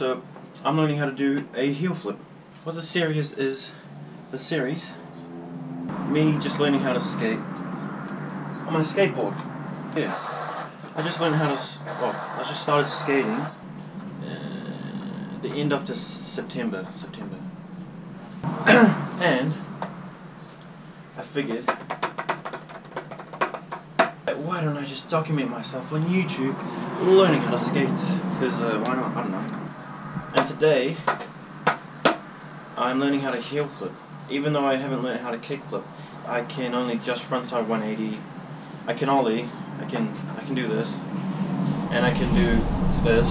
So I'm learning how to do a heel flip. What the series is, the series, me just learning how to skate on my skateboard. Yeah, I just learned how to. Well, I just started skating. Uh, the end of this September, September, and I figured, why don't I just document myself on YouTube learning how to skate? Because uh, why not? I don't know. Today, I'm learning how to heel flip. Even though I haven't learned how to kick flip, I can only just frontside 180. I can ollie. I can I can do this, and I can do this,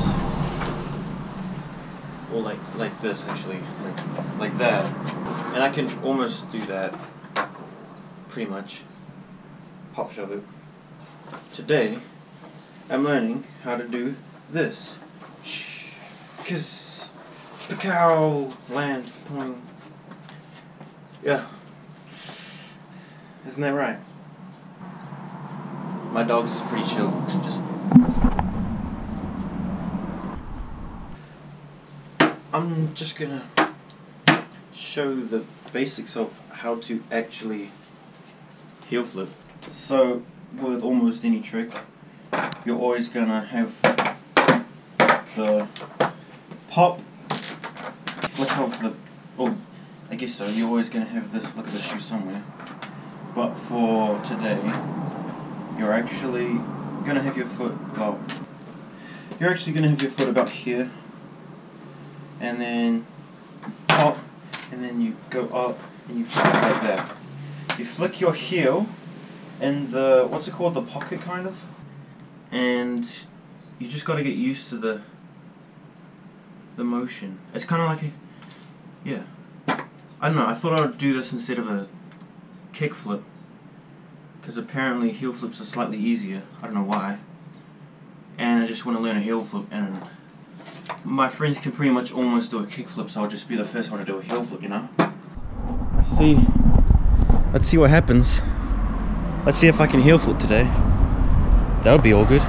or like like this actually, like like that, and I can almost do that. Pretty much. Pop shove it. Today, I'm learning how to do this. Shh. Because Picaro land point. Yeah. Isn't that right? My dog's pretty chill. Just. I'm just gonna show the basics of how to actually heel flip. So, with almost any trick, you're always gonna have the pop, flick of the. Oh, I guess so. You're always gonna have this look of the shoe somewhere. But for today, you're actually gonna have your foot well. You're actually gonna have your foot about here, and then pop, and then you go up and you flick like that. You flick your heel in the what's it called, the pocket kind of, and you just got to get used to the the motion. It's kind of like a yeah. I don't know. I thought I would do this instead of a kickflip. because apparently heel flips are slightly easier. I don't know why. And I just want to learn a heel flip and my friends can pretty much almost do a kickflip so I'll just be the first one to do a heel flip, you know? Let's see. Let's see what happens. Let's see if I can heel flip today. That would be all good.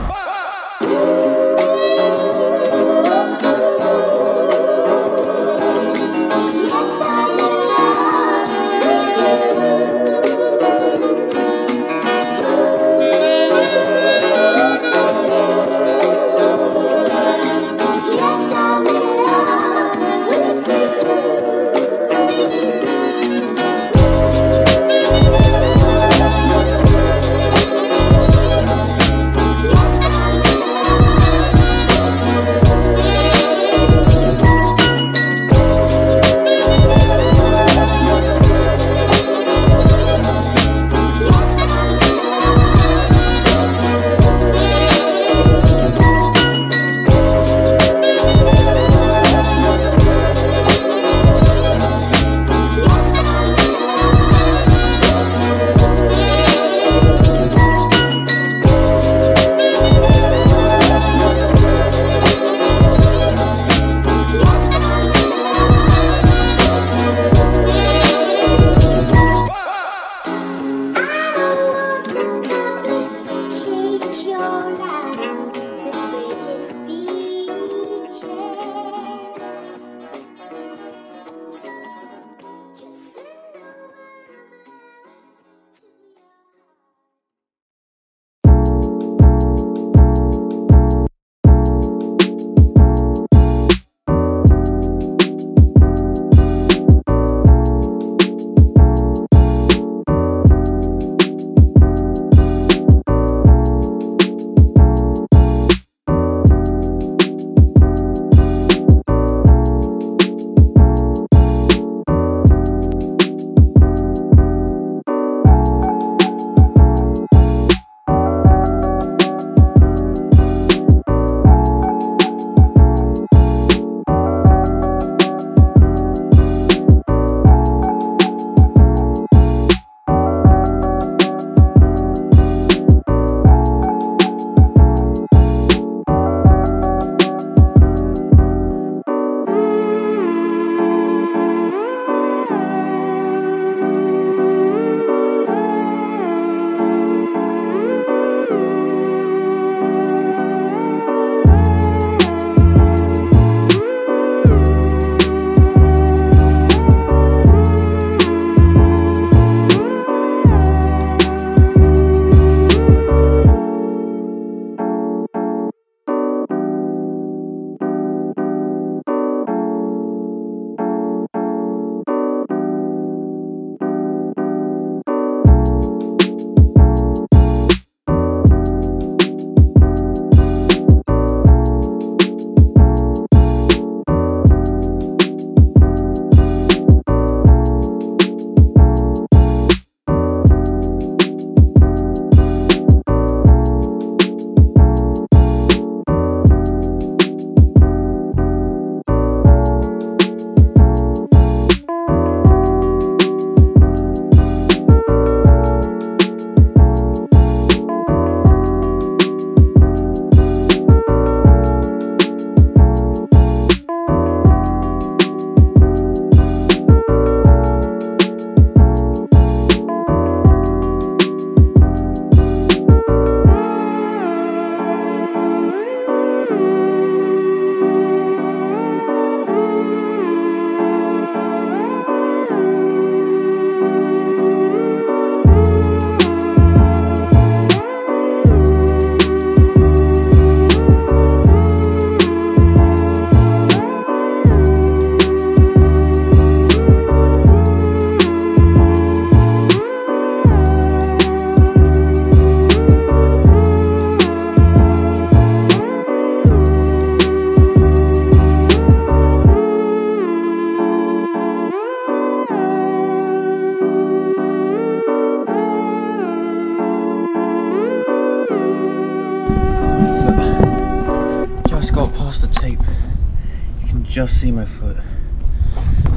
Just see my foot.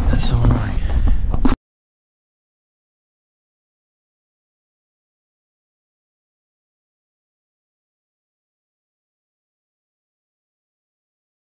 That's annoying.